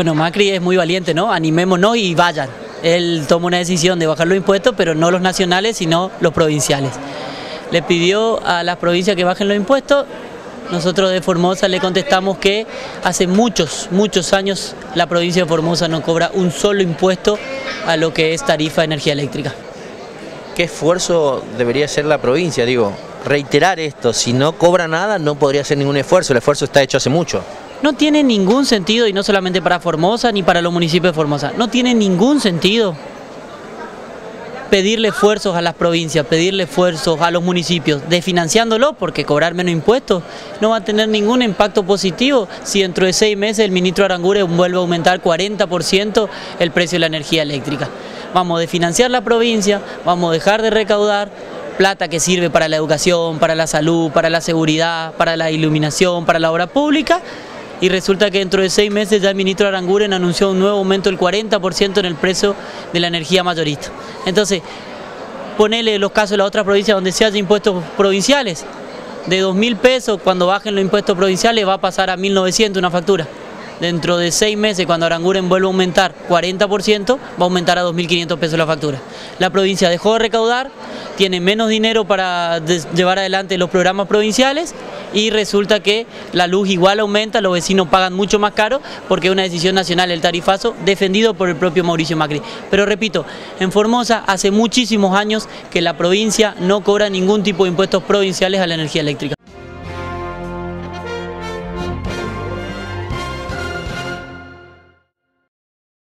Bueno, Macri es muy valiente, ¿no? Animémonos y vayan. Él tomó una decisión de bajar los impuestos, pero no los nacionales, sino los provinciales. Le pidió a las provincias que bajen los impuestos. Nosotros de Formosa le contestamos que hace muchos, muchos años la provincia de Formosa no cobra un solo impuesto a lo que es tarifa de energía eléctrica. ¿Qué esfuerzo debería hacer la provincia? Digo, reiterar esto, si no cobra nada no podría hacer ningún esfuerzo, el esfuerzo está hecho hace mucho. No tiene ningún sentido, y no solamente para Formosa ni para los municipios de Formosa, no tiene ningún sentido pedirle esfuerzos a las provincias, pedirle esfuerzos a los municipios, desfinanciándolo, porque cobrar menos impuestos no va a tener ningún impacto positivo si dentro de seis meses el ministro Arangure vuelve a aumentar 40% el precio de la energía eléctrica. Vamos a desfinanciar la provincia, vamos a dejar de recaudar plata que sirve para la educación, para la salud, para la seguridad, para la iluminación, para la obra pública, y resulta que dentro de seis meses ya el ministro Aranguren anunció un nuevo aumento del 40% en el precio de la energía mayorista. Entonces, ponele los casos de la otra provincia donde se haya impuestos provinciales, de 2.000 mil pesos, cuando bajen los impuestos provinciales va a pasar a 1.900 una factura. Dentro de seis meses, cuando Aranguren vuelva a aumentar 40%, va a aumentar a 2.500 pesos la factura. La provincia dejó de recaudar, tiene menos dinero para llevar adelante los programas provinciales y resulta que la luz igual aumenta, los vecinos pagan mucho más caro porque es una decisión nacional el tarifazo defendido por el propio Mauricio Macri. Pero repito, en Formosa hace muchísimos años que la provincia no cobra ningún tipo de impuestos provinciales a la energía eléctrica.